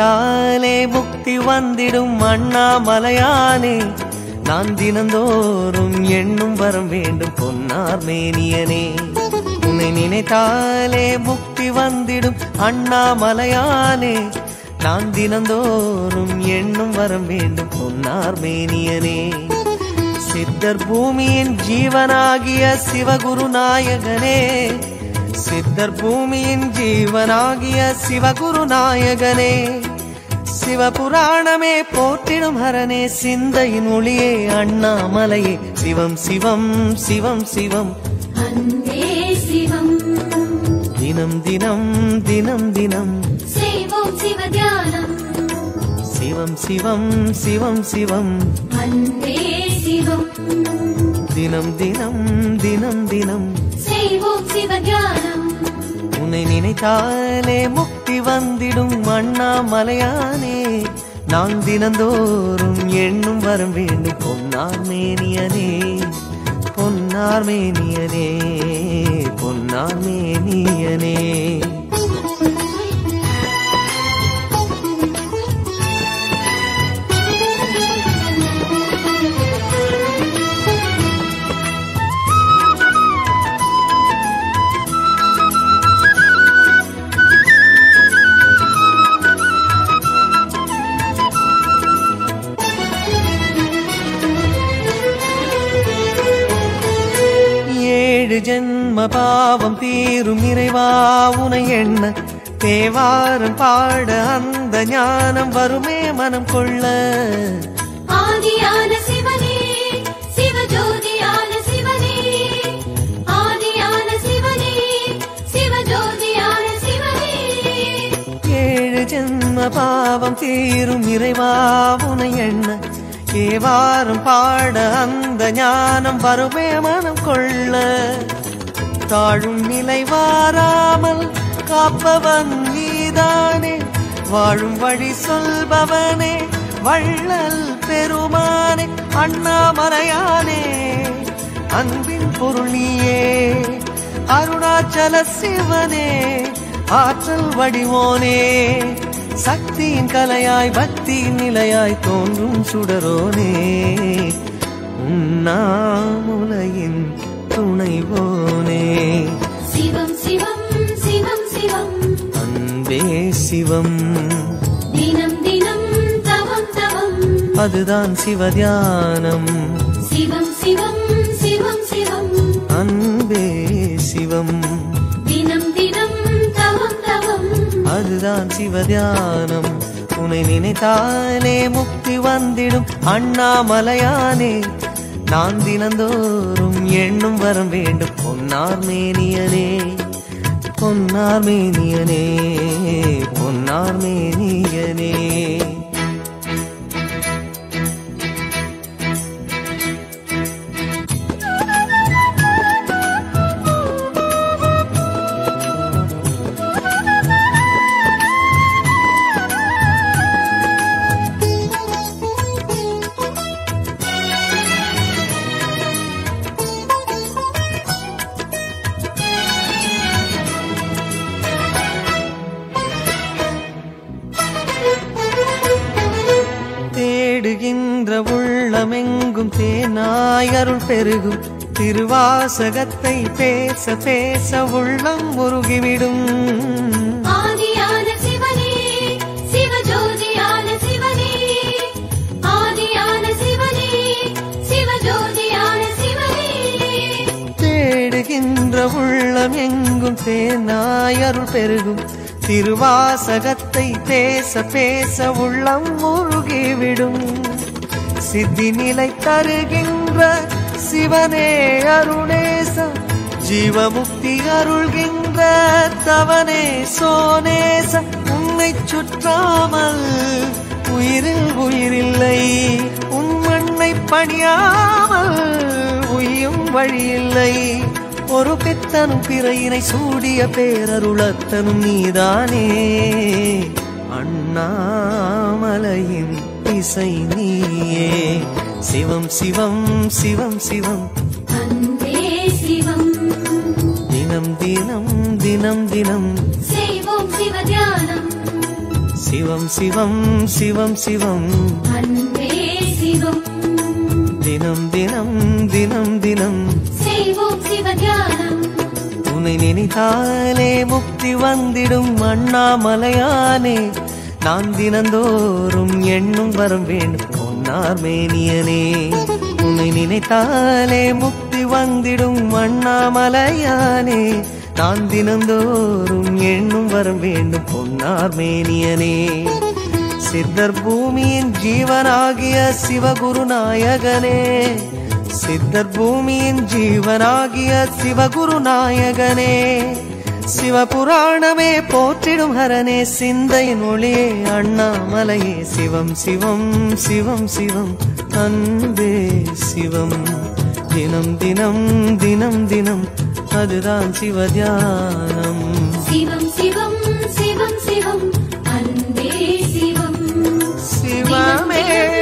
விட்டாலே முக்தி வந்திடும் அண்ணாமலையானே. நான் தினந்தோறும் எண்ணும் வரம் வேண்டும் பொன்னார் மேனியனே. உன்னை நினைத்தாலே முக்தி வந்திடும் அண்ணாமலையானே. நான் தினந்தோறும் எண்ணும் வரம் வேண்டும் பொன்னார் மேனியனே. சித்தர் பூமியின் ஜீவனாகிய சிவகுரு நாயகனே. சித்தர் பூமியின் ஜீவனாகிய சிவகுரு நாயகனே. சிவபுராணமே போற்றிடும் ஹரனே சிந்தையின் ஒளியே அண்ணாமலையே. சிவம் சிவம் சிவம் சிவம். தினம் தினம் தினம் தினம். சிவம் சிவம் சிவம் சிவம் தினம் தினம் தினம் தினம். செய்வோம் சிவ தியானம். உன்னை நினைத்தாலே முக்தி வந்திடும் அண்ணாமலையானே. நான் தினந்தோறும் எண்ணும் வரம் வேண்டும். பொன்னார்மேனியனே பொன்னார்மேனியனே பொன்னார்மேனியனே ஜென்ம பாவம் தீரும் இறைவா உனை எண்ண. தேவாரம் பாட அந்த ஞானம் வருமே மனம் கொள்ள. ஆதியான சிவனே சிவஜோதியான சிவனே. ஆதியான சிவனே சிவஜோதியான சிவனே. ஏழு ஜென்ம பாவம் தீரும் இறைவா உனை எண்ண. தேவாரம் பாட அந்த ஞானம் வருமே மனம் கொள்ள. தாழும் நிலை வாராமல் காப்பவன் நீதானே. வாழும் வழி சொல்பவனே வள்ளல் பெருமானே அண்ணாமலையானே. அன்பின் பொருள் நீயே அருணாச்சல சிவனே ஆற்றல் வடிவோனே. சக்தியின் கலையாய் பக்தியின் நிலையாய் தோன்றும் சுடரோனே. உண்ணாமுலையின் துணைவோனே. சிவம் சிவம் சிவம் சிவம். அன்பே சிவம். தினம் தினம் தவம் தவம். அதுதான் சிவதியானம் சிவம் சிவம் சிவம் சிவம். அன்பே சிவம். அதுதான் சிவதியானம் உன்னை நினைத்தாலே முக்தி வந்திடும் அண்ணாமலையானே. நான் தினந்தோறும் எண்ணும் வரம் வேண்டும். பொன்னார் மேனியனே பொன்னார் மேனியனே பொன்னார் மேனியனே. தேனாய் அருள் பெருகும். திருவாசகத்தை பேச பேச உள்ளம் முருகிவிடும் தேடுகின்ற உள்ளம் எங்கும் தேனாய் அருள் பெருகும். திருவாசகத்தை பேச பேச உள்ளம் முருகிவிடும் சித்தி நிலை தருகின்ற சிவனே அருணேச ஜீவமுக்தி அருள்கின்ற தவனே சோனேச உன்னை சுற்றாமல் உயிரில் உயிரில்லை உன் மண்ணை பணியாமல் உயும் வழியில்லை. ஒரு பித்தனும் பிறையினை சூடிய பேரருளத்தனும் நீதானே அண்ணாமலையின் இசை நீயே. சிவம் சிவம் சிவம் சிவம். தினம் தினம் தினம் தினம். சிவம் சிவம் சிவம் சிவம். தினம் தினம் தினம் தினம். உன்னை நினைத்தாலே முக்தி வந்திடும் அண்ணாமலையானே. நான் தினந்தோறும் எண்ணும் வரம் வேண்டும். பொன்னார் மேனியனே உன்னை நினைத்தாலே முக்தி வந்திடும் அண்ணாமலையானே. நான் தினந்தோறும் எண்ணும் வரம் வேண்டும். பொன்னார் மேனியனே சித்தர் பூமியின் ஜீவனாகிய சிவகுரு நாயகனே சித்தர் பூமியின் ஜீவனாகிய சிவகுரு நாயகனே சிவபுராணமே போற்றிடும் ஹரனே சிந்தையின் ஒளியே அண்ணாமலையே. சிவம் சிவம் சிவம் சிவம் அன்பே சிவம். தினம் தினம் தினம் தினம் அதுதான் சிவதியானம் சிவம் சிவம் சிவம் சிவம் அன்பே சிவம். சிவமே.